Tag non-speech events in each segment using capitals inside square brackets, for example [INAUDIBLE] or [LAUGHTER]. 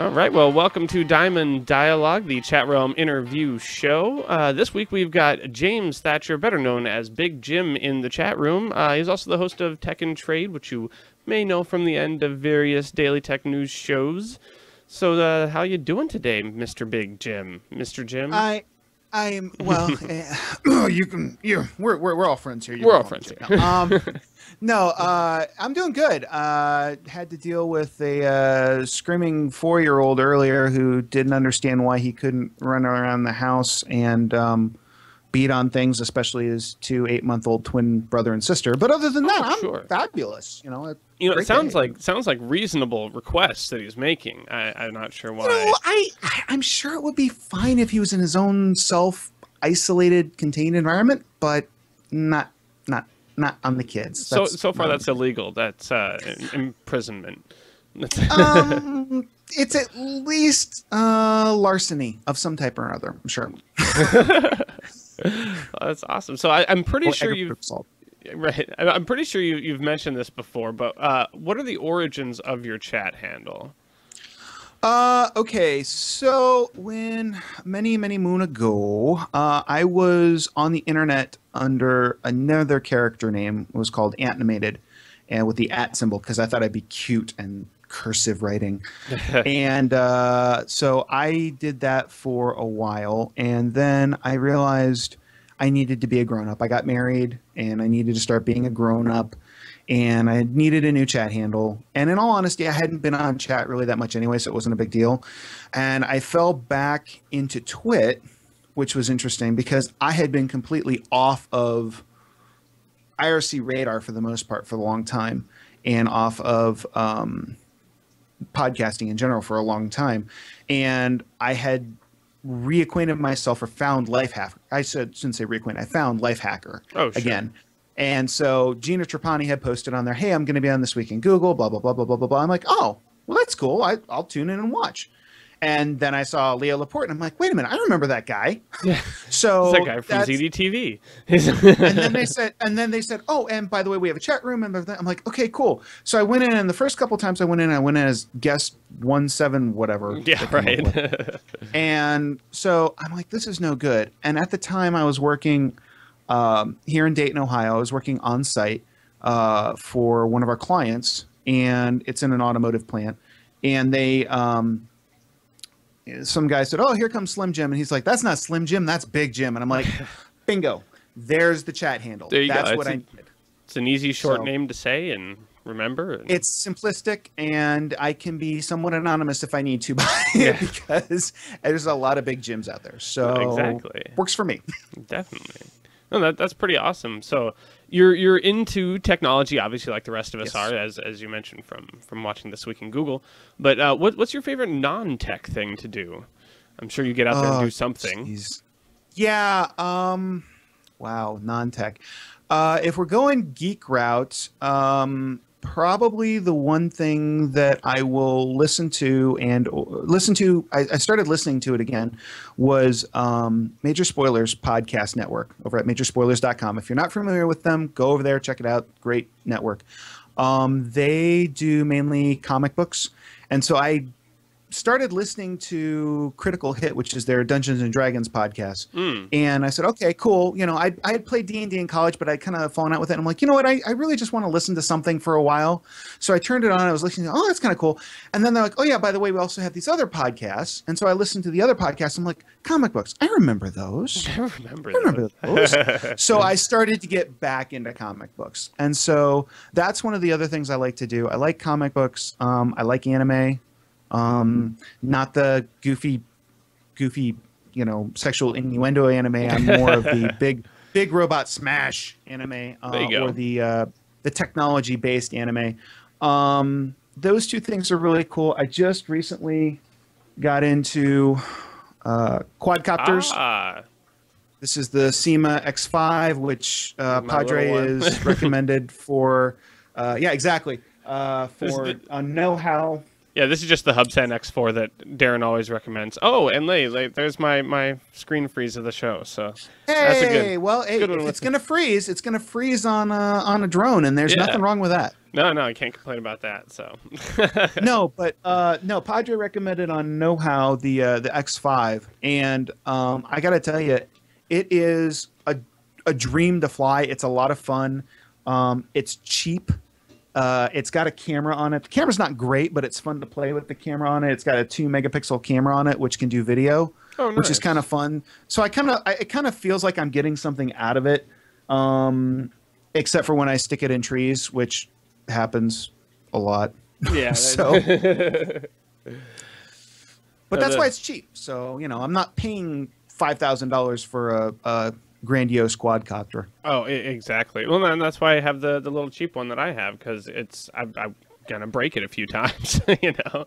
All right. Well, welcome to Diamond Dialogue, the chat realm interview show. Uh, this week we've got James Thatcher, better known as Big Jim, in the chat room. Uh, he's also the host of Tech and Trade, which you may know from the end of various daily tech news shows. So, uh, how you doing today, Mr. Big Jim? Mr. Jim? I, I'm well. uh, [LAUGHS] [CLEARS THROAT] you can. You. We're, we're we're all friends here. You We're all friends Jim. Um, [LAUGHS] no, uh, I'm doing good. Uh, had to deal with a uh, screaming four-year-old earlier who didn't understand why he couldn't run around the house and um, beat on things, especially his two eight-month-old twin brother and sister. But other than that, I'm Oh, sure. fabulous. You know. you know, it sounds day. like sounds like reasonable requests that he's making. I, I'm not sure why. You know, I, I I'm sure it would be fine if he was in his own self isolated contained environment, but not not not on the kids. so That's so far, not- that's illegal. That's uh, imprisonment. um, it's at least uh, larceny of some type or another. I'm sure. [LAUGHS] [LAUGHS] [LAUGHS] Oh, that's awesome. So I, I'm pretty sure aggravated you've assault. [LAUGHS] right. I- I'm pretty sure you you've mentioned this before. But uh, what are the origins of your chat handle? Uh, okay, so when many, many moon ago, uh, I was on the internet under another character name. It was called Animated, and with the at symbol because I thought I'd be cute and cursive writing. [LAUGHS] and uh, so I did that for a while, and then I realized I needed to be a grown up. I got married, and I needed to start being a grown up and I needed a new chat handle. And in all honesty, I hadn't been on chat really that much anyway, so it wasn't a big deal. And I fell back into Twit, which was interesting because I had been completely off of IRC radar for the most part for a long time and off of um, podcasting in general for a long time. And I had reacquainted myself or found Life Hacker. I said, shouldn't say reacquainted, I found Life Hacker Oh, sure. again. And so Gina Trapani had posted on there, "Hey, I'm going to be on this week in Google." Blah blah blah blah blah blah blah. I'm like, "Oh, well, that's cool. I, I'll tune in and watch." And then I saw Leo Laporte, and I'm like, "Wait a minute, I remember that guy." Yeah, [LAUGHS] So that guy from ZDTV. [LAUGHS] and then they said, and then they said, "Oh, and by the way, we have a chat room." And. I'm like, "Okay, cool." So I went in, and the first couple times I went in, I went in as guest one seven whatever. yeah, came up with. right. [LAUGHS] And so I'm like, this is no good. And at the time, I was working um, here in Dayton, Ohio. I was working on site uh, for one of our clients, and it's in an automotive plant. And they, um, some guy said, "Oh, here comes Slim Jim," and he's like, "That's not Slim Jim, that's Big Jim." And I'm like, [LAUGHS] "Bingo, there's the chat handle. There you go. that's It's what a- I need." it's an easy short So- name to say and remember. and- It's simplistic, and I can be somewhat anonymous if I need to, [LAUGHS] Yeah. because there's a lot of big Jims out there. So Exactly. works for me. [LAUGHS] Definitely. No, that that's pretty awesome. So you're you're into technology, obviously, like the rest of us Yes. are, as as you mentioned from from watching this week in Google. But uh, what what's your favorite non-tech thing to do? I'm sure you get out there and Oh, do something. Jeez. Yeah. Um. Wow. Non-tech. Uh, if we're going geek route, um, probably the one thing that I will listen to and listen to. I, I started listening to it again. Was um, Major Spoilers podcast network over at majorspoilers.com. If you're not familiar with them, go over there, check it out. Great network. Um, they do mainly comic books, and so I started listening to Critical Hit, which is their Dungeons and Dragons podcast. Mm. And I said, okay, cool. You know, I, I had played D&D in college, but I kind of fallen out with it. I'm like, you know what? I, I really just want to listen to something for a while. So I turned it on. I was listening. Oh, that's kind of cool. And then they're like, oh, yeah, by the way, we also have these other podcasts. And so I listened to the other podcasts. I'm like, comic books. I remember those. [LAUGHS] I remember. I remember those. those. [LAUGHS] so I started to get back into comic books, and so that's one of the other things I like to do. I like comic books. Um, I like anime, um, not the goofy, goofy, you know, sexual innuendo anime. I'm more of the [LAUGHS] big, big robot smash anime, uh, There you go. or the uh, the technology based anime. Um, those two things are really cool. I just recently got into uh, quadcopters. Ah, This is the Syma X5, which uh, Padre is [LAUGHS] recommended for. Uh, yeah, exactly. Uh, for the- uh, know-how. Yeah. This is just the Hubsan X4 that Darren always recommends. Oh, and Lay, Lay there's my my screen freeze of the show. So That's a Hey, good- well, hey, good it's gonna freeze, it's gonna freeze on uh, on a drone, and there's Yeah. nothing wrong with that. No, no, I can't complain about that. So. [LAUGHS] no, but uh, no, Padre recommended on Know How the uh, the X5, and um, I got to tell you, it is a a dream to fly. It's a lot of fun. Um, it's cheap. Uh, it's got a camera on it. The camera's not great, but it's fun to play with the camera on it. It's got a two megapixel camera on it, which can do video, Oh, nice. which is kind of fun. So I kind of, it kind of feels like I'm getting something out of it, um, except for when I stick it in trees, which happens a lot. Yeah. [LAUGHS] so, but that's why it's cheap. So you know, I'm not paying five thousand dollars for a, a grandiose quadcopter. oh, exactly. Well, then that's why I have the the little cheap one that I have because it's I'm, I'm gonna break it a few [LAUGHS] times. [LAUGHS] you know.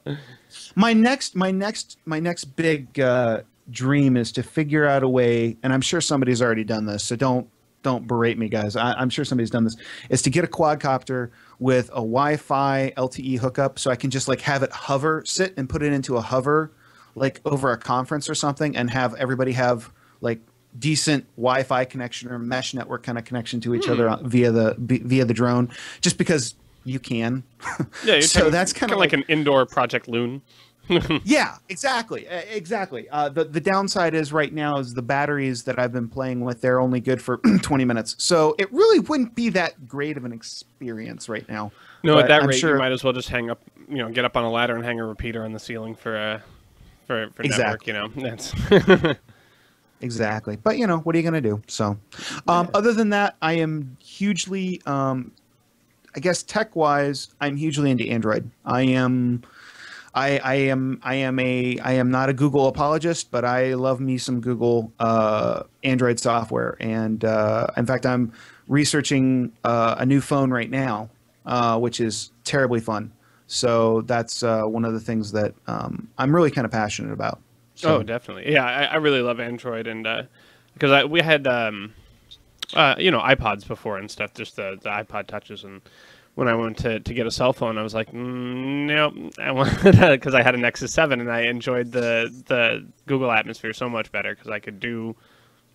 my next my next my next big uh, dream is to figure out a way and i'm sure somebody's already done this so don't don't berate me guys I, i'm sure somebody's done this is to get a quadcopter with a wi-fi lte hookup so i can just like have it hover sit and put it into a hover like over a conference or something and have everybody have like decent wi-fi connection or mesh network kind of connection to each other via the via the drone just because you can Yeah. [LAUGHS] So that's kind of like, an indoor Project Loon. [LAUGHS] yeah, exactly, uh, exactly. Uh, the the downside is right now is the batteries that I've been playing with. They're only good for [CLEARS THROAT] 20 minutes, so it really wouldn't be that great of an experience right now. No, But at that I'm rate, sure- you might as well just hang up, you know, get up on a ladder and hang a repeater on the ceiling for uh, for for network. Exactly. You know, that's [LAUGHS] Exactly, but you know what are you going to do? So, um, other than that, I am hugely, um, I guess tech wise, I'm hugely into Android. I am. I, I am I am a I am not a Google apologist, but I love me some Google uh, Android software, and uh, in fact, I'm researching uh, a new phone right now, uh, which is terribly fun. So that's uh, one of the things that um, I'm really kind of passionate about. So, Oh, definitely. Yeah, I, I really love Android, and uh, because I we had um, uh, you know iPods before and stuff, just the the iPod touches, and when I went to, to get a cell phone, I was like, mm, nope, I want [LAUGHS] because I had a Nexus Seven, and I enjoyed the the Google atmosphere so much better because I could do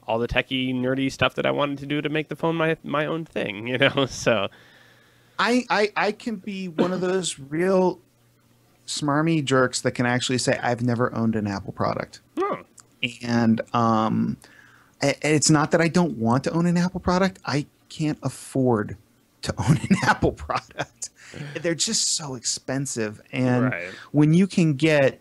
all the techie nerdy stuff that I wanted to do to make the phone my my own thing, [LAUGHS] you know. So I, I I can be one of those real smarmy jerks that can actually say I've never owned an Apple product, oh, and um, it's not that I don't want to own an Apple product. I can't afford to own an [LAUGHS] Apple product. They're just so expensive, and Right. when you can get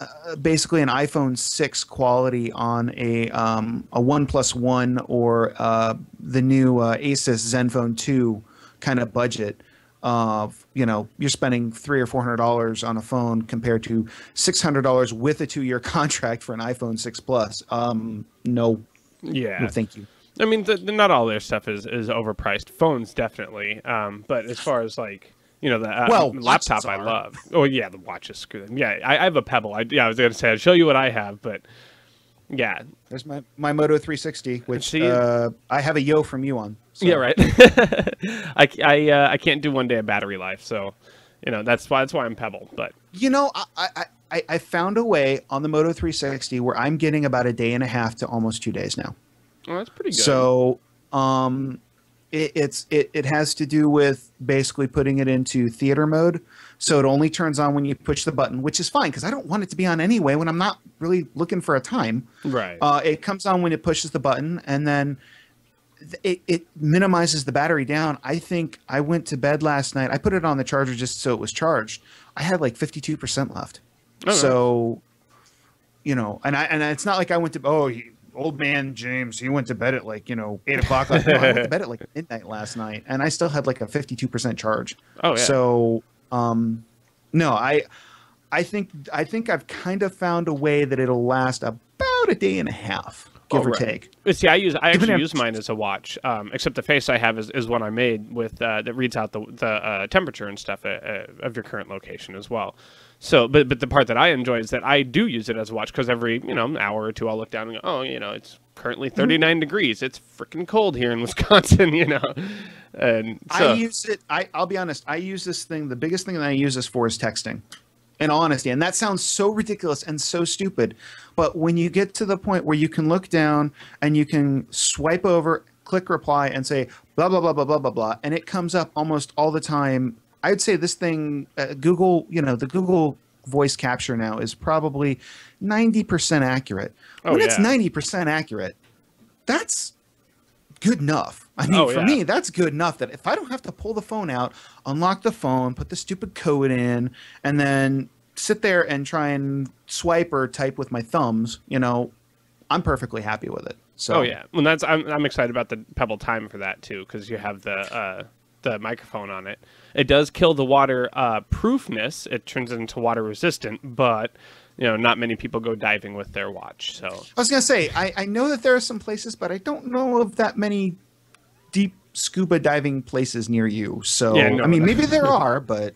uh, basically an iPhone 6 quality on a um, a One Plus One or uh, the new uh, Asus Zenfone 2 kind of budget. Of you know, you're spending three or four hundred dollars on a phone compared to six hundred dollars with a two-year [LAUGHS] contract for an iPhone 6 Plus. Um, no, yeah. no, thank you. I mean, the, the, not all their stuff is, is overpriced. Phones definitely, um, but as far as like you know the uh, Well, laptop, I love. Oh yeah, the watches screw them. Yeah, I, I have a Pebble. I, yeah, I was gonna say I'd show you what I have, but yeah, There's my my Moto 360, which See? uh, I have a yo from you on. So. yeah, right. [LAUGHS] I I, uh, I can't do one day of battery life, so you know that's why that's why I'm Pebble. But You know, I, I, I, found a way on the Moto 360 where I'm getting about a day and a half to almost two days now. well, that's pretty good. So, um, it, it's it, it has to do with basically putting it into theater mode. So it only turns on when you push the button, which is fine because I don't want it to be on anyway when I'm not really looking for a time. right. Uh, it comes on when it pushes the button, and then th- it, it minimizes the battery down. I think I went to bed last night. I put it on the charger just so it was charged. I had like 52% left. Nice. so, you know, and I and it's not like I went to oh old man James he went to bed at like you know eight o'clock. Last, no, I went to bed at like [LAUGHS] midnight last night, and I still had like a 52% charge. oh yeah. So, um, no, I, I think I think I've kind of found a way that it'll last about a day and a half, give Oh, or right. take. But see, I use I actually use mine as a watch. Um, except the face I have is, is one I made with uh, that reads out the the uh, temperature and stuff uh, uh, of your current location as well. So, but but the part that I enjoy is that I do use it as a watch because every you know hour or two I'll look down and go, oh, you know, it's currently mm-hmm. 39 degrees. It's freaking cold here in [LAUGHS] Wisconsin, you know. And so, I use it. I I'll be honest. I use this thing. The biggest thing that I use this for is texting. In honesty, and that sounds so ridiculous and so stupid, but when you get to the point where you can look down and you can swipe over, click reply and say blah blah blah blah blah blah blah, and it comes up almost all the time. I'd say this thing, uh, Google, you know, the Google voice capture now is probably ninety percent accurate. Oh, when it's ninety percent accurate, that's good enough. I mean, Oh, for yeah. me, that's good enough that if I don't have to pull the phone out, unlock the phone, put the stupid code in, and then sit there and try and swipe or type with my thumbs, you know, I'm perfectly happy with it. So Oh yeah, well that's I'm I'm excited about the Pebble Time for that too because you have the uh, the microphone on it. It does kill the water uh, proofness. It turns it into water resistant, but you know not many people go diving with their watch. So I was gonna say, I, I know that there are some places, but I don't know of that many deep scuba diving places near you. So Yeah, no. I mean, maybe there [LAUGHS] are, but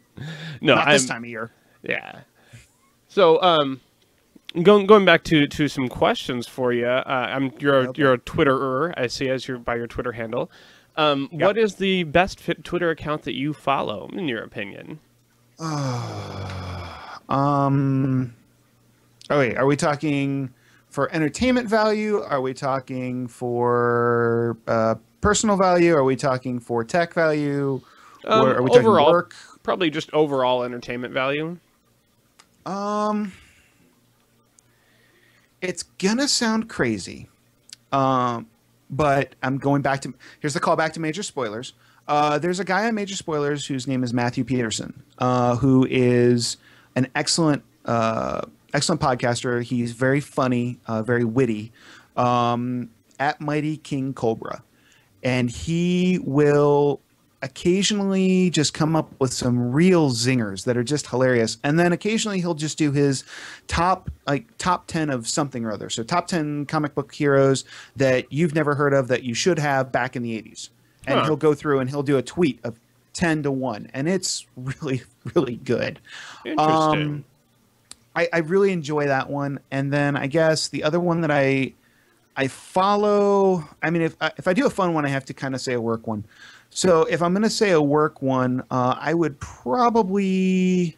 no, not I'm, this time of year. Yeah. So, um, going going back to, to some questions for you. Uh, I'm you're a, Okay. you're a Twitterer. I see as your by your Twitter handle. Um. What is the best fit Twitter account that you follow, in your opinion? [SIGHS] Um. Oh wait, are we talking for entertainment value? Are we talking for uh, personal value? Are we talking for tech value? Um, or are we talking overall, work? probably just overall entertainment value. Um, it's gonna sound crazy, um, but I'm going back to here's the call back to major spoilers. Uh, there's a guy on Major Spoilers whose name is Matthew Peterson, uh, who is an excellent, uh, excellent podcaster. He's very funny, uh, very witty. Um, at Mighty King Cobra, and he will occasionally just come up with some real zingers that are just hilarious and then occasionally he'll just do his top like top 10 of something or other so top 10 comic book heroes that you've never heard of that you should have back in the 80s and Huh. he'll go through and he'll do a tweet of 10 to 1 and it's really really good Interesting. Um, I, I really enjoy that one. And then I guess the other one that I I follow. I mean, if I, if I do a fun one, I have to kind of say a work one. So if I'm going to say a work one, uh, I would probably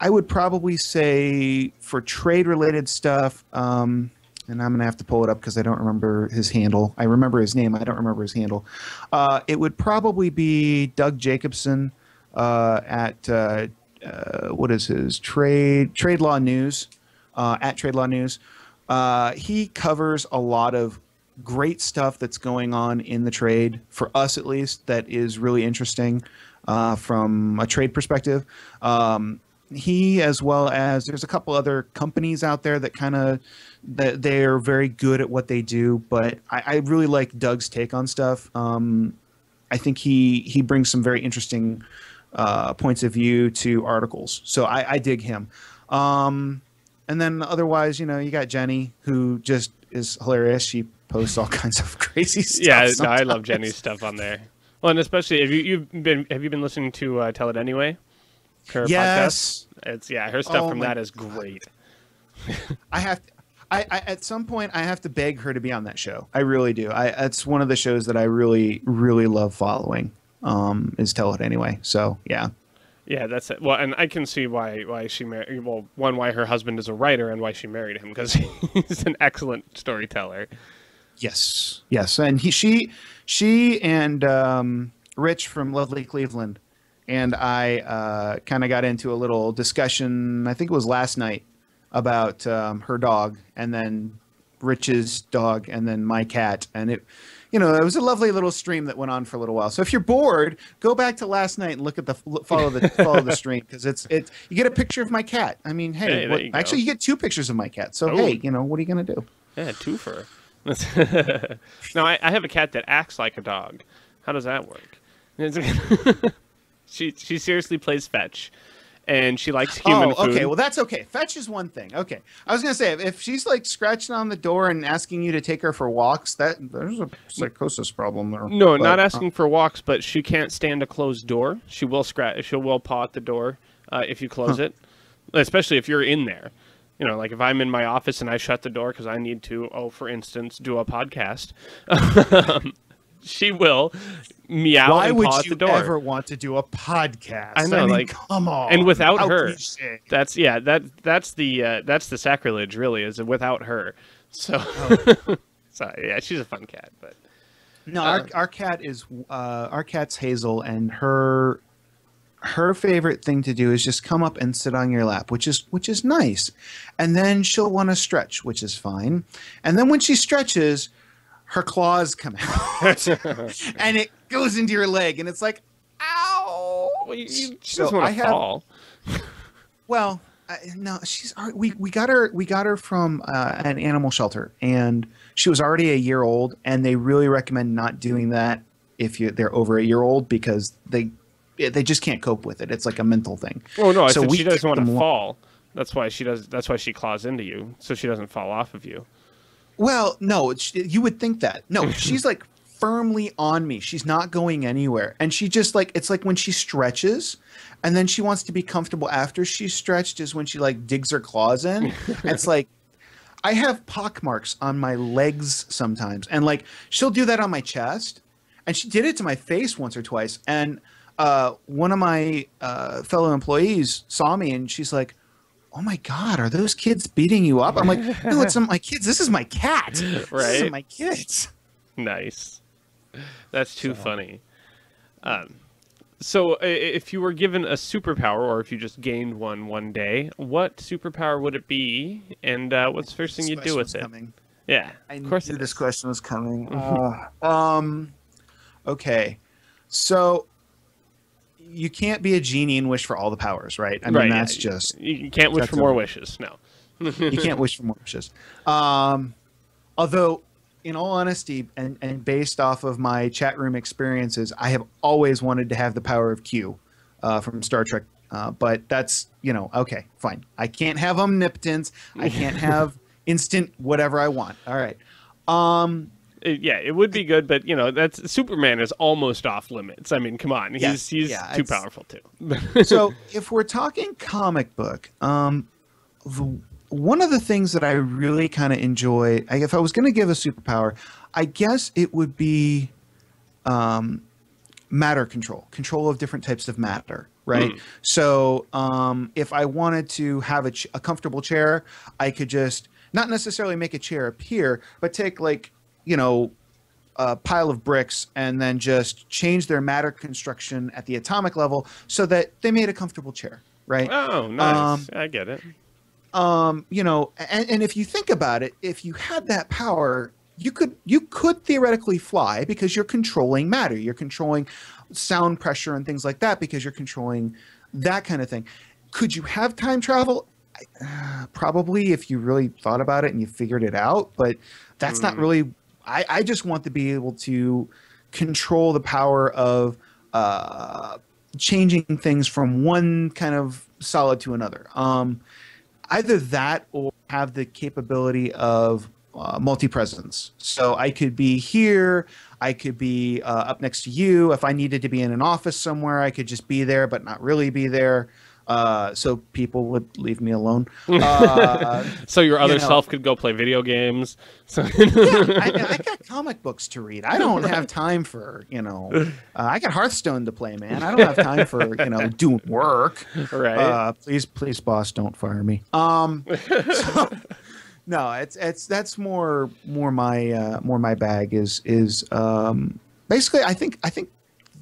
I would probably say for trade related stuff. Um, and I'm gonna have to pull it up because I don't remember his handle. I remember his name. I don't remember his handle. Uh, it would probably be Doug Jacobson uh, at uh, uh, what is his trade trade law news uh, at trade law news. Uh, he covers a lot of great stuff that's going on in the trade for us at least that is really interesting uh, from a trade perspective. Um, he as well as there's a couple other companies out there that kind of that they're very good at what they do but I, I really like doug's take on stuff. Um, i think he he brings some very interesting uh, points of view to articles so i, I dig him. Um, and then otherwise you know you got jenny who just is hilarious. She posts all [LAUGHS] kinds of crazy stuff yeah, no, I love Jenny's stuff on there. Well, and especially if you you've been have you been listening to uh, Tell It Anyway? Her Yes. podcast? It's yeah, her stuff Oh from that is great. [LAUGHS] I have to, I, I at some point I have to beg her to be on that show. I really do. I it's one of the shows that I really really love following. Um, is Tell It Anyway. So yeah. Yeah, that's it. Well, and I can see why why she married. Well, one why her husband is a writer and why she married him because [LAUGHS] he's an excellent storyteller. Yes. Yes. And he she she and um, Rich from Lovely Cleveland and I uh, kind of got into a little discussion. I think it was last night about um, her dog and then Rich's dog and then my cat and it you know it was a lovely little stream that went on for a little while so if you're bored go back to last night and look at the follow the follow the stream because it's it's you get a picture of my cat i mean hey, Hey, what- you actually you get two pictures of my cat so Oh. hey you know what are you gonna do Yeah, twofer. [LAUGHS] no, I, I have a cat that acts like a dog. How does that work? she she seriously plays fetch, and she likes human oh, food. okay. Well, that's okay. Fetch is one thing. Okay, I was gonna say if- she's like scratching on the door and asking you to take her for walks, that there's a psychosis problem there. no, But, not uh, asking for walks, but she can't stand a closed door. She will scratch. She will paw at the door uh, if you close it, especially if you're in there. You know, like if I'm in my office and I shut the door because I need to, oh, for instance, do a podcast. [LAUGHS] she will meow Why and would paw at you the door. ever want to do a podcast? I know, mean, like- come on. and without How her, that's yeah, that that's the uh, that's the sacrilege really is without her. So, Oh. [LAUGHS] so yeah, she's a fun cat, but No, Uh, our, our cat is uh, our cat's Hazel, and her her favorite thing to do is just come up and sit on your lap, which is which is nice. And then she'll want to stretch, which is fine. And then when she stretches, her claws come out, [LAUGHS] and it goes into your leg, and it's like, ow! Well, you, you, she So doesn't want I to have- fall. [LAUGHS] Well, I, no, she's al- we we got her we got her from uh, an animal shelter, and she was already a year old, and they really recommend not doing that if you they're over a year old because they they just can't cope with it. It's like a mental thing. Oh no, I So she doesn't want to fall. That's why she does. That's why she claws into you, so she doesn't fall off of you. Well, no, it's, you would think that. No, [LAUGHS] she's like firmly on me. She's not going anywhere. And she just like it's like when she stretches and then she wants to be comfortable after she's stretched is when she like digs her claws in. [LAUGHS] it's like I have pock marks on my legs sometimes. And like she'll do that on my chest. And she did it to my face once or twice. And uh, one of my uh, fellow employees saw me and she's like, Oh my God, are those kids beating you up? I'm like, No, it's [LAUGHS] not my kids. This is my cat. This Right. isn't my kids. Nice. That's too funny. Um, so, i- i- if you were given a superpower, or if you just gained one one day, what superpower would it be, and uh, what's the first thing you'd do with was it? coming. Yeah, I of course. knew this question was coming. [LAUGHS] Uh, um, okay, so you can't be a genie and wish for all the powers, right? I mean, Right, that's you- just You can't wish for more wishes. No. [LAUGHS] you can't wish for more wishes. Um, although, in all honesty, and and based off of my chat room experiences, I have always wanted to have the power of Q uh, from Star Trek. Uh, but that's you know okay, fine. I can't have omnipotence. I can't [LAUGHS] have instant whatever I want. All right. Um, It- yeah, it would be good, but you know, that's Superman is almost off limits. I mean, come on, he's Yes, he's yeah, too powerful too. [LAUGHS] so [LAUGHS] if we're talking comic book, um, the, one of the things that I really kind of enjoy, I, if I was going to give a superpower, I guess it would be um, matter control, control of different types of matter. Right. Hmm. So um, if I wanted to have a, ch- a comfortable chair, I could just not necessarily make a chair appear, but take like you know a pile of bricks and then just change their matter construction at the atomic level so that they made a comfortable chair, right? oh, nice. Um, I get it. Um, you know, and, and if you think about it, if you had that power, you could you could theoretically fly because you're controlling matter, you're controlling sound pressure and things like that because you're controlling that kind of thing. Could you have time travel? I- Uh, probably if you really thought about it and you figured it out, but that's not Mm. really. I, I just want to be able to control the power of uh, changing things from one kind of solid to another. Um, either that or have the capability of uh, multi-presence. So I could be here, I could be uh, up next to you. If I needed to be in an office somewhere, I could just be there, but not really be there. Uh, so people would leave me alone. [LAUGHS] Uh, So your other know- self could go play video games. So yeah, [LAUGHS] I, I got comic books to read. I don't have time for you know. Uh, I got Hearthstone to play, man. I don't have time for you know [LAUGHS] doing work. right. Uh, please, please, boss, don't fire me. Um, so- no, it's it's that's more more my uh, more my bag is is um, basically I think I think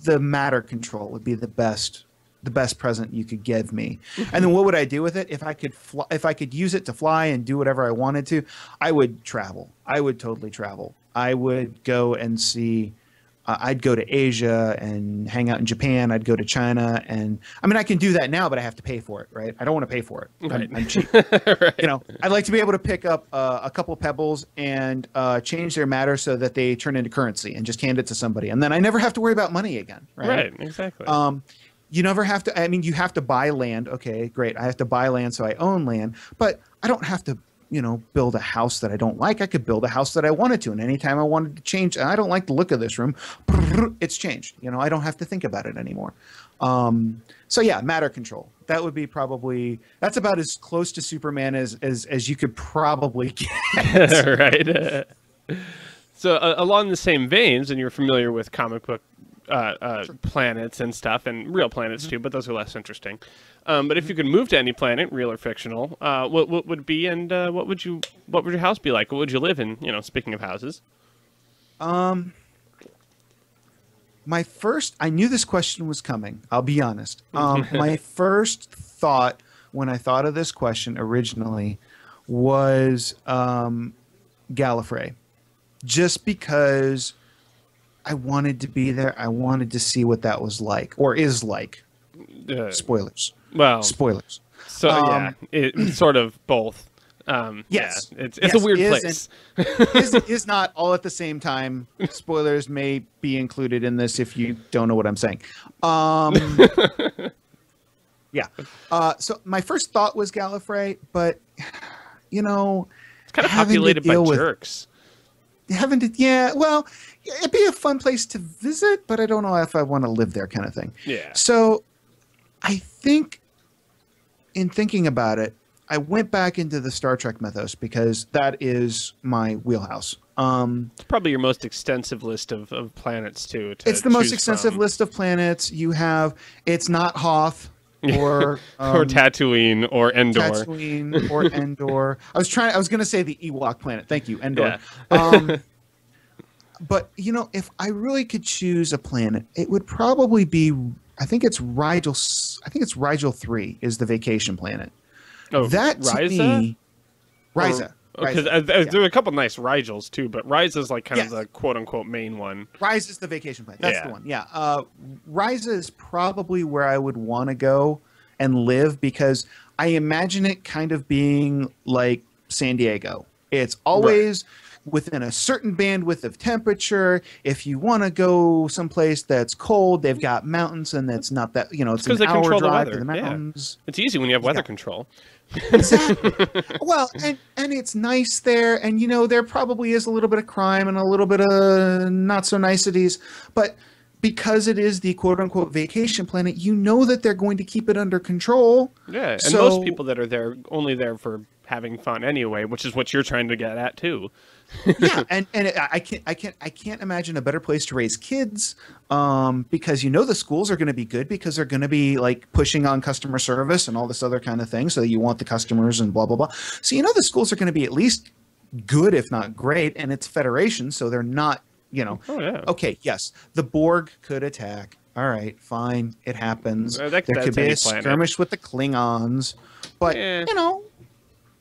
the matter control would be the best the best present you could give me. And then what would I do with it if I could fly, if I could use it to fly and do whatever I wanted to? I would travel. I would totally travel. I would go and see uh, I'd go to Asia and hang out in Japan. I'd go to China, and I mean, I can do that now, but I have to pay for it, right? I don't want to pay for it. I'm- I'm, cheap. [LAUGHS] right. You know, I'd like to be able to pick up uh, a couple pebbles and uh, change their matter so that they turn into currency and just hand it to somebody, and then I never have to worry about money again, right? Right. Exactly. Um, you never have to. I mean, you have to buy land. Okay, great. I have to buy land, so I own land, but I don't have to. You know, build a house that I don't like. I could build a house that I wanted to, and anytime I wanted to change, I don't like the look of this room. It's changed. You know, I don't have to think about it anymore. Um, so yeah, matter control. That would be probably. That's about as close to Superman as as as you could probably [LAUGHS] get. [LAUGHS] right. [LAUGHS] so uh, along the same veins, and you're familiar with comic book uh, uh, planets and stuff, and real planets too, but those are less interesting. Um, but if you could move to any planet, real or fictional, uh, what what would be, and uh, what would you what would your house be like? What would you live in? You know, speaking of houses. Um, my first I knew this question was coming. I'll be honest. [LAUGHS] Um, my first thought when I thought of this question originally was um, Gallifrey, just because I wanted to be there. I wanted to see what that was like or is like. Uh, Spoilers. well, Spoilers. so yeah, um, it, sort of both. Um, Yes. yeah, it's it's Yes, a weird is place. is, is not all at the same time. Spoilers may be included in this if you don't know what I'm saying. Um, [LAUGHS] yeah. Uh, so my first thought was Gallifrey, but you know, It's kind of populated by with- jerks. Having to yeah, well, it'd be a fun place to visit, but I don't know if I want to live there, kind of thing. Yeah. So I think in thinking about it, I went back into the Star Trek mythos because that is my wheelhouse. Um, It's probably your most extensive list of, of planets too. to it's the most extensive from. list of planets you have. It's not Hoth [LAUGHS] or or um, Tatooine or Endor. Tatooine or [LAUGHS] Endor. I was trying. I was going to say the Ewok planet. Thank you, Endor. Yeah. um, [LAUGHS] but you know, if I really could choose a planet, it would probably be. I think it's Rigel. I think it's Rigel three is the vacation planet. Oh, that to Risa? me, Risa. Because Risa. there are a couple nice Rigels too, but Rise is like kind Yes. of the quote unquote main one. Rise is the vacation planet. That's Yeah. the one. Yeah. Uh, Rise is probably where I would want to go and live because I imagine it kind of being like San Diego. It's always within a certain bandwidth of temperature. If you want to go someplace that's cold, they've got mountains and that's not that, you know, it's, an they hour control the weather, to the yeah. mountains. It's easy when you have weather Yeah. control. Exactly. [LAUGHS] well, and and it's nice there, and you know there probably is a little bit of crime and a little bit of not so niceties, but because it is the quote unquote vacation planet, you know that they're going to keep it under control. Yeah, and So- most people that are there only there for having fun anyway, which is what you're trying to get at too. Yeah, [LAUGHS] and and I I can't I can't I can't imagine a better place to raise kids, um, because you know the schools are going to be good because they're going to be like pushing on customer service and all this other kind of thing. So you want the customers and blah blah blah. So you know the schools are going to be at least good, if not great, and it's Federation, so they're not you know. Oh yeah. Okay, yes, the Borg could attack. All right, fine, it happens. Uh, that- there could be a planet. skirmish with the Klingons, but Eh. you know,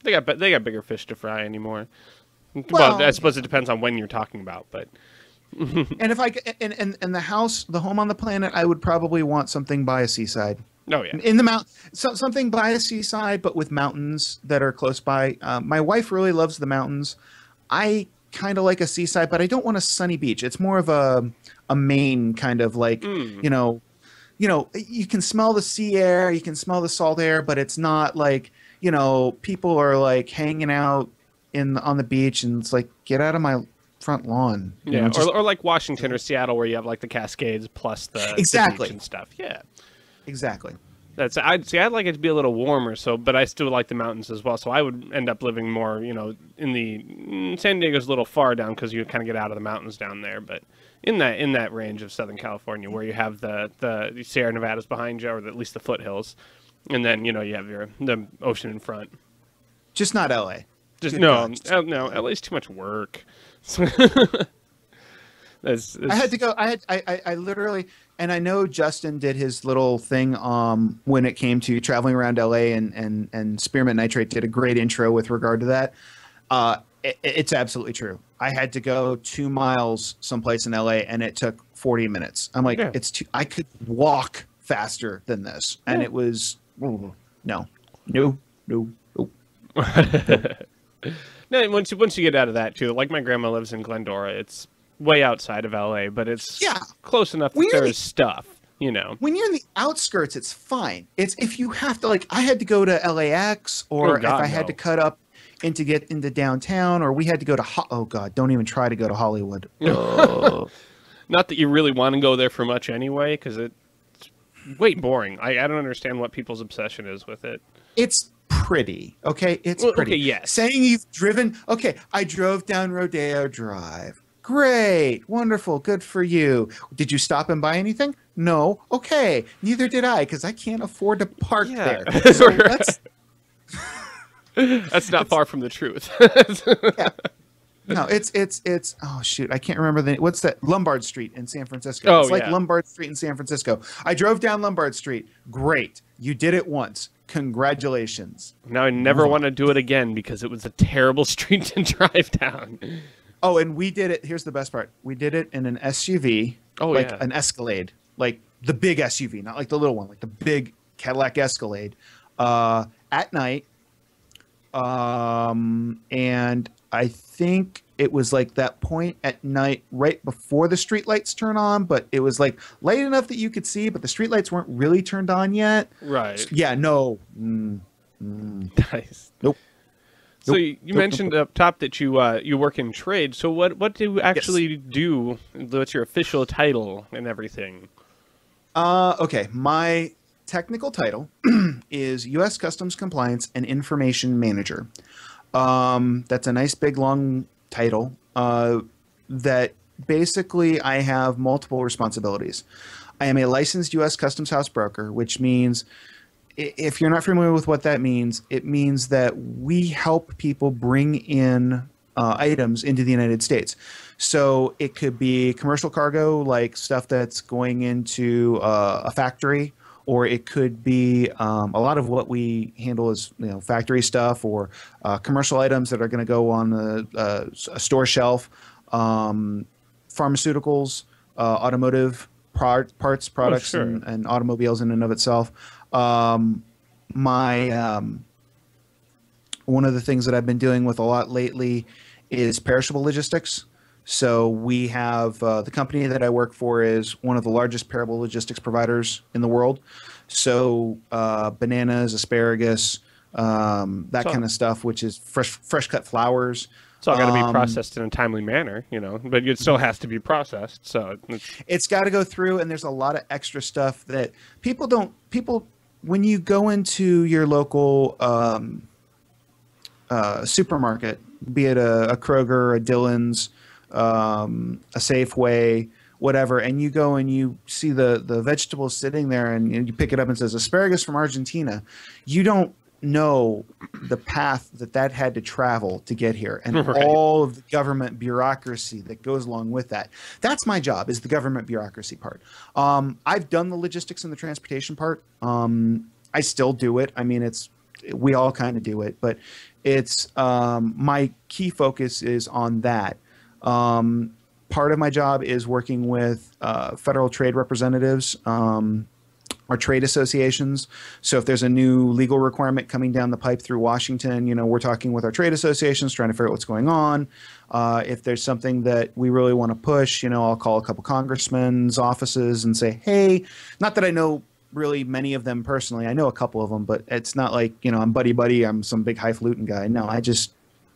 They got they got bigger fish to fry anymore. Well, Well- I suppose it depends on when you're talking about, but [LAUGHS] and if I and, and and the house, the home on the planet, I would probably want something by a seaside. oh yeah. in the mount so, something by a seaside but with mountains that are close by um, my wife really loves the mountains i kind of like a seaside but i don't want a sunny beach it's more of a a Maine kind of like Mm. you know you know you can smell the sea air you can smell the salt air but it's not like you know people are like hanging out in on the beach and it's like get out of my front lawn you Yeah, know, just- or, or like Washington or Seattle, where you have like the Cascades plus the the Exactly. and stuff. Yeah, exactly that's I'd see. I'd like it to be a little warmer, so but I still like the mountains as well. So I would end up living more, you know, in the mm, San Diego's a little far down because you kind of get out of the mountains down there, but in that in that range of Southern California where you have the the Sierra Nevadas behind you, or at least the foothills, and then you know you have your the ocean in front. just not la Just no, God. no. LA's too much work. [LAUGHS] that's, I had to go. I had. I, I. I literally. And I know Justin did his little thing um, when it came to traveling around LA, and and and Spearmint Nitrate did a great intro with regard to that. Uh, it, it's absolutely true. I had to go two miles someplace in LA, and it took forty minutes. I'm like, Yeah. it's too. I could walk faster than this, and Yeah. it was no, no, no, no. No, [LAUGHS] once you, once you get out of that too, like my grandma lives in Glendora. It's way outside of LA, but it's Yeah. close enough that Weird. there is stuff. You know, when you're in the outskirts, it's fine. It's if you have to like I had to go to LAX or Oh, if God, I had to cut up and to get into downtown or we had to go to Ho- oh god, don't even try to go to Hollywood. [LAUGHS] Not that you really want to go there for much anyway, because it's way boring. I, I don't understand what people's obsession is with it. it's pretty, okay? It's Well, pretty. okay, yes. Saying you've driven, okay, I drove down Rodeo Drive. Great, wonderful, good for you. Did you stop and buy anything? No. Okay, neither did I because I can't afford to park Yeah. there. [LAUGHS] So [LAUGHS] That's not far from the truth. [LAUGHS] no, it's it's it's oh shoot, I can't remember the what's that Lombard Street in San Francisco. Oh, it's like yeah. Lombard Street in San Francisco. I drove down Lombard Street. Great. You did it once. Congratulations. Now I never want to do it again because it was a terrible [LAUGHS] street to drive down. Oh, and we did it. Here's the best part. We did it in an SUV, Oh, like yeah. an Escalade, like the big SUV, not like the little one, like the big Cadillac Escalade, uh, at night. Um, and I think it was like that point at night, right before the streetlights turn on, but it was like light enough that you could see, but the streetlights weren't really turned on yet. Right. Yeah, no. Mm, mm. [LAUGHS] Nice. Nope. So Nope. you, you Nope, mentioned up top that you uh, you work in trade. So what what do you actually do? What's your official title and everything? Uh, okay, my technical title [CLEARS THROAT] is U.S. Customs Compliance and Information Manager. Um, that's a nice big long title. Uh, that basically I have multiple responsibilities. I am a licensed U.S. Customs House broker, which means if you're not familiar with what that means, it means that we help people bring in uh, items into the United States. So it could be commercial cargo, like stuff that's going into uh, a factory, or it could be um, a lot of what we handle is you know factory stuff or uh, commercial items that are going to go on a, a, a store shelf, um, pharmaceuticals, uh, automotive par- parts, products, sure. and, and automobiles in and of itself. Um, my um, one of the things that I've been doing with a lot lately is perishable logistics. So we have uh, the company that I work for is one of the largest perishable logistics providers in the world. So uh, bananas, asparagus, um, that So- kind of stuff, which is fresh fresh cut flowers. It's all got to be Um, processed in a timely manner, you know, but it still has to be processed. So it's, it's got to go through and there's a lot of extra stuff that people don't people when you go into your local um, uh, supermarket be it a, a kroger a dillon's um, a safeway whatever and you go and you see the the vegetables sitting there and you pick it up and says asparagus from argentina. You don't know the path that that had to travel to get here and Right. all of the government bureaucracy that goes along with that. That's my job is the government bureaucracy part. Um, i've done the logistics and the transportation part. Um, i still do it. I mean it's we all kind of do it but it's um, my key focus is on that um, part of my job is working with uh, federal trade representatives um, or trade associations. So if there's a new legal requirement coming down the pipe through Washington, you know, we're talking with our trade associations, trying to figure out what's going on. Uh, if there's something that we really want to push, you know, I'll call a couple congressmen's offices and say, hey, not that I know really many of them personally. I know a couple of them, but it's not like, you know, I'm buddy buddy, I'm some big highfalutin guy. No, I just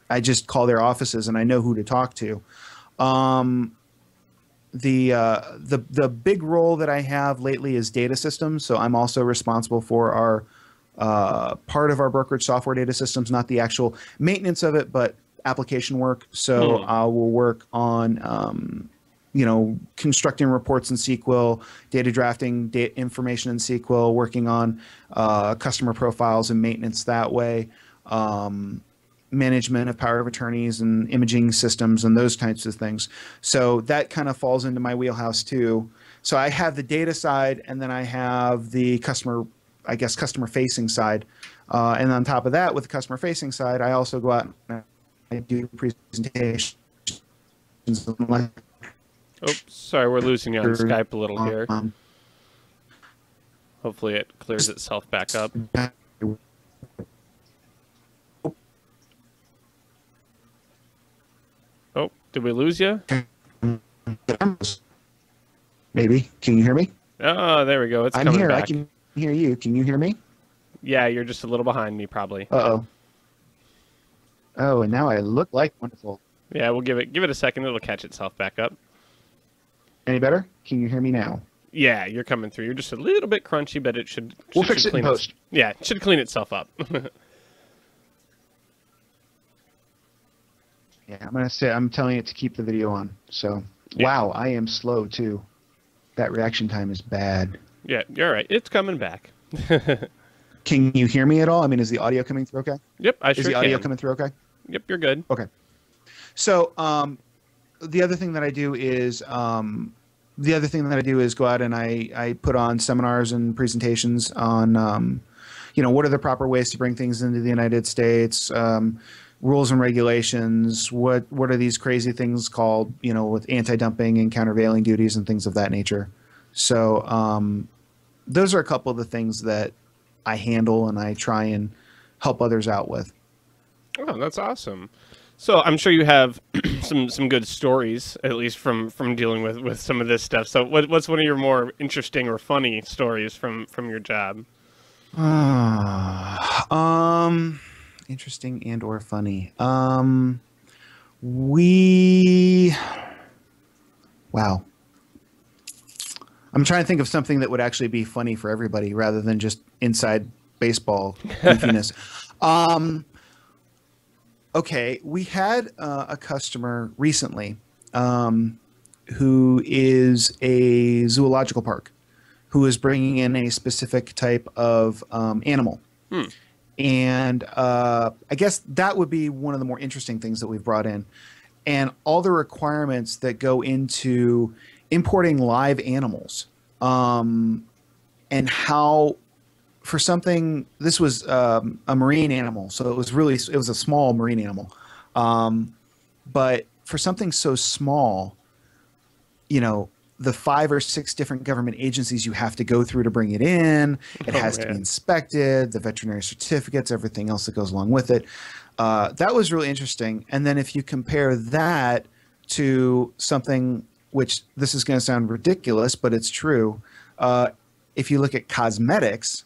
I just call their offices and I know who to talk to. Um, the uh, the the big role that I have lately is data systems. So I'm also responsible for our uh, part of our brokerage software data systems, not the actual maintenance of it, but application work. So Hmm. I will work on um, you know constructing reports in SQL, data drafting, data information in SQL, working on uh, customer profiles and maintenance that way. Um, management of power of attorneys and imaging systems and those types of things. So that kind of falls into my wheelhouse too. So I have the data side and then I have the customer, I guess, customer facing side. Uh, and on top of that, with the customer facing side, I also go out and I do presentations. like, oh, sorry, we're losing you on Skype a little here. um, Hopefully it clears itself back up. Oh, did we lose you? Maybe. Can you hear me? Oh, there we go. It's I'm here. back. I can hear you. Can you hear me? Yeah, you're just a little behind me, probably. Uh oh. Oh, and now I look like wonderful. Yeah, we'll give it give it a second. It'll catch itself back up. Any better? Can you hear me now? Yeah, you're coming through. You're just a little bit crunchy, but it should. We'll fix should it in clean post. Yeah, it should clean itself up. [LAUGHS] Yeah, I'm gonna say I'm telling it to keep the video on. So Yeah. wow, I am slow too. That reaction time is bad. yeah, you're right. It's coming back. [LAUGHS] Can you hear me at all? I mean, is the audio coming through okay? Yep, I Is sure the audio can. coming through okay? Yep, you're good. Okay. So um, the other thing that I do is um, the other thing that I do is go out and I I put on seminars and presentations on um, you know what are the proper ways to bring things into the United States. Um, rules and regulations what what are these crazy things called you know with anti-dumping and countervailing duties and things of that nature so um, those are a couple of the things that i handle and i try and help others out with Oh, that's awesome. So I'm sure you have [CLEARS THROAT] some some good stories, at least from from dealing with with some of this stuff. So what, what's one of your more interesting or funny stories from from your job? Uh, [SIGHS] um, interesting and or funny. Um, we. Wow. I'm trying to think of something that would actually be funny for everybody rather than just inside baseball [LAUGHS] goofiness. um, okay, we had uh, a customer recently um, who is a zoological park who is bringing in a specific type of um, animal. Hmm. And uh, I guess that would be one of the more interesting things that we've brought in. And all the requirements that go into importing live animals um, and how for something this was um, a marine animal so it was really it was a small marine animal um, but for something so small you know the five or six different government agencies you have to go through to bring it in. It Oh, has to be inspected the veterinary certificates everything else that goes along with it. Uh, that was really interesting. And then if you compare that to something which this is going to sound ridiculous but it's true uh, if you look at cosmetics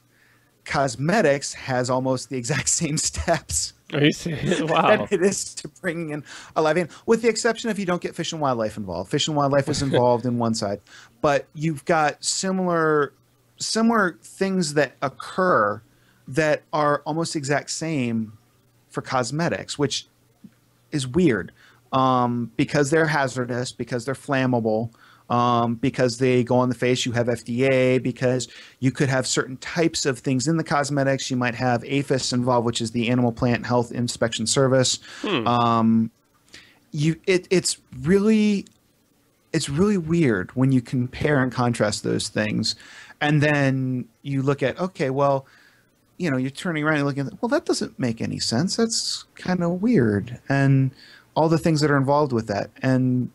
cosmetics has almost the exact [LAUGHS] same steps [LAUGHS] Are you serious? [LAUGHS] Wow. it is to bringing in a live animal, with the exception if you don't get fish and wildlife involved. Fish and wildlife is [LAUGHS] involved in one side, but you've got similar similar things that occur that are almost exact same for cosmetics, which is weird um, because they're hazardous, because they're flammable, um, because they go on the face. You have FDA, because you could have certain types of things in the cosmetics. You might have APHIS involved, which is the Animal Plant Health Inspection Service. Hmm. Um, you, it, it's really, it's really weird when you compare and contrast those things, and then you look at okay, well, you know, you're turning around and looking well, that doesn't make any sense. That's kind of weird. And all the things that are involved with that. And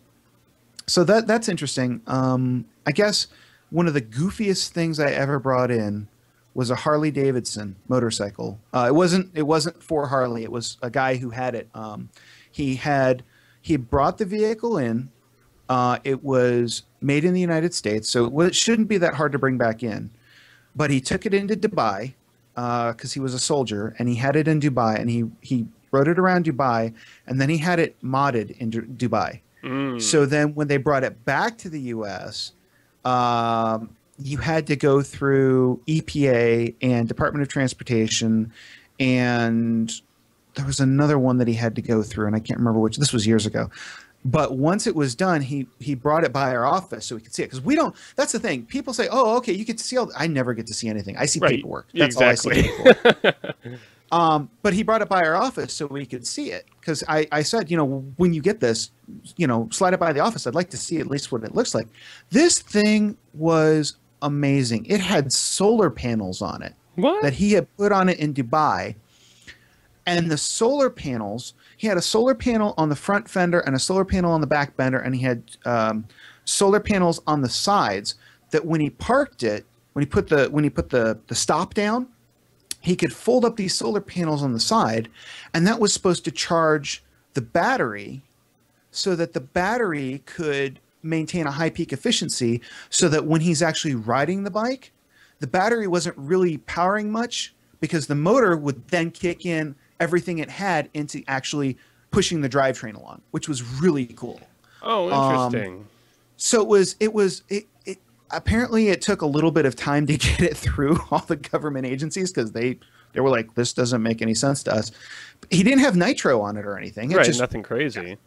so that that's interesting. Um, I guess one of the goofiest things I ever brought in was a Harley Davidson motorcycle. Uh, it wasn't it wasn't for Harley. It was a guy who had it. Um, he had he brought the vehicle in. Uh, it was made in the United States, so it, shouldn't be that hard to bring back in. But he took it into Dubai because he was a soldier, and he had it in Dubai, and he he rode it around Dubai, and then he had it modded in Du- Dubai. Mm. So then when they brought it back to the US, um, you had to go through EPA and Department of Transportation, and there was another one that he had to go through, and I can't remember which. This was years ago. But once it was done, he he brought it by our office so we could see it because we don't. That's the thing. People say, "Oh, okay, you get to see all." I never get to see anything. I see Right. paperwork. That's all I see. [LAUGHS] Um, but he brought it by our office so we could see it because I, I said, you know, when you get this, you know, slide it by the office. I'd like to see at least what it looks like. This thing was amazing. It had solar panels on it What? that he had put on it in Dubai. And the solar panels, he had a solar panel on the front fender and a solar panel on the back fender, and he had um, solar panels on the sides. That when he parked it, when he put the when he put the the stop down, he could fold up these solar panels on the side, and that was supposed to charge the battery, so that the battery could maintain a high peak efficiency, so that when he's actually riding the bike, the battery wasn't really powering much because the motor would then kick in everything it had into actually pushing the drivetrain along, which was really cool. oh, um, interesting. So it was it was it apparently it took a little bit of time to [LAUGHS] get it through [LAUGHS] all the government agencies because they they were like this doesn't make any sense to us. He didn't have nitro on it or anything. It right. just nothing crazy.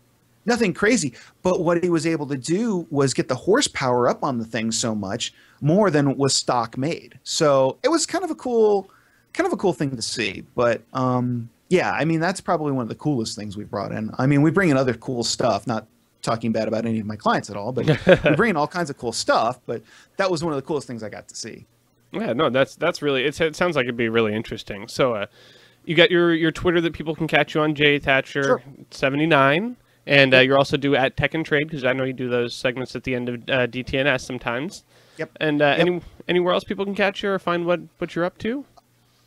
nothing crazy. But what he was able to do was get the horsepower up on the thing so much more than was stock made. So it was kind of a cool, kind of a cool thing to see. But um, yeah, I mean that's probably one of the coolest things we've brought in. I mean, we bring in other cool stuff, not talking bad about any of my clients at all, but [LAUGHS] we bring in all kinds of cool stuff. But that was one of the coolest things I got to see. Yeah, no, that's that's really it. It sounds like it'd be really interesting. So, uh, you got your your Twitter that people can catch you on, Jay Thatcher seventy nine, and uh, you're also do at Tech and Trade because I know you do those segments at the end of uh, DTNS sometimes. Yep. And uh, Yep. any anywhere else people can catch you or find what what you're up to?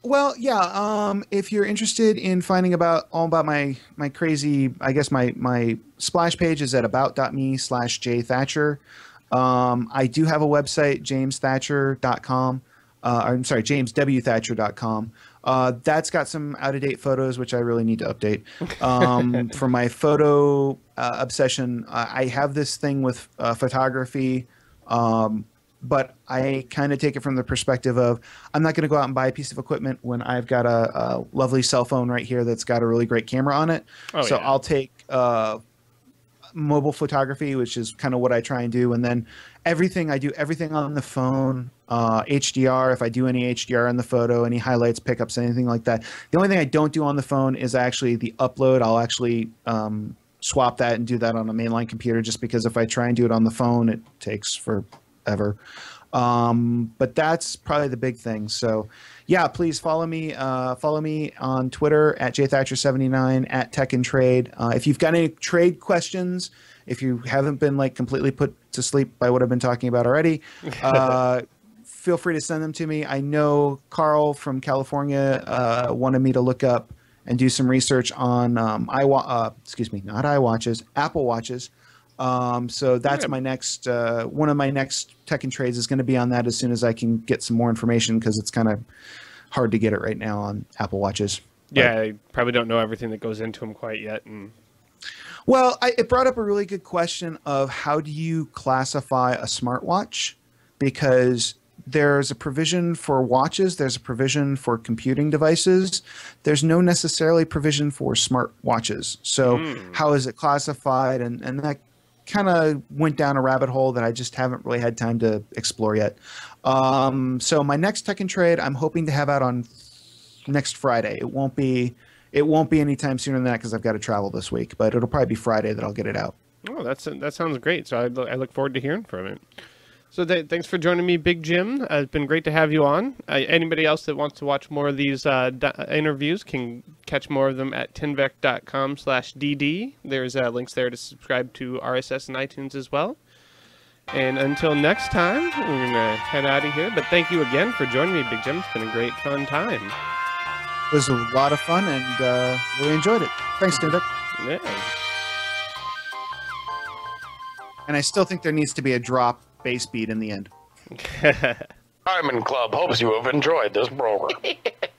Well, yeah. Um, if you're interested in finding about all about my my crazy, I guess my my splash page is at about.me slash J Thatcher. Um, I do have a website, jamesthatcher.com. Uh, I'm sorry, jameswthatcher.com. Uh, that's got some out of date photos, which I really need to update. Um, [LAUGHS] for my photo uh, obsession, I I have this thing with uh, photography. Um, but I kind of take it from the perspective of I'm not going to go out and buy a piece of equipment when I've got a, a lovely cell phone right here that's got a really great camera on it. Oh, so yeah. I'll take uh, mobile photography, which is kind of what I try and do, and then everything I do everything on the phone, uh, HDR. If I do any HDR on the photo, any highlights, pickups, anything like that. The only thing I don't do on the phone is actually the upload. I'll actually um, swap that and do that on a mainline computer, just because if I try and do it on the phone, it takes forever. Um, but that's probably the big thing. So, yeah, please follow me. Uh, follow me on Twitter at jthatcher79 at Tech and Trade. Uh, if you've got any trade questions, if you haven't been like completely put to sleep by what I've been talking about already, [LAUGHS] uh, feel free to send them to me. I know Carl from California uh, wanted me to look up and do some research on um, iWa- uh, excuse me, not iWatches, Apple Watches. Um, so that's Yeah. my next uh, one of my next tech and trades is going to be on that as soon as I can get some more information because it's kind of hard to get it right now on Apple Watches. But- Yeah, I probably don't know everything that goes into them quite yet. And Well, I, it brought up a really good question of how do you classify a smartwatch? Because there's a provision for watches, there's a provision for computing devices. There's no necessarily provision for smartwatches. So Hmm. how is it classified? And and that kind of went down a rabbit hole that I just haven't really had time to explore yet. Um, so my next tech and trade, I'm hoping to have out on next Friday. It won't be it won't be anytime sooner than that because I've got to travel this week, but it'll probably be Friday that I'll get it out. oh, that's that sounds great. So I, I look forward to hearing from it. So th- thanks for joining me, Big Jim. Uh, it's been great to have you on. Uh, anybody else that wants to watch more of these uh, d- interviews can catch more of them at tinnvec.com slash dd. There's uh, links there to subscribe to RSS and iTunes as well. And until next time, we're going to head out of here. But thank you again for joining me, Big Jim. It's been a great, fun time. It was a lot of fun and uh, really enjoyed it. Thanks, David. Yeah. And I still think there needs to be a drop bass beat in the end. [LAUGHS] Diamond Club hopes you have enjoyed this program. [LAUGHS]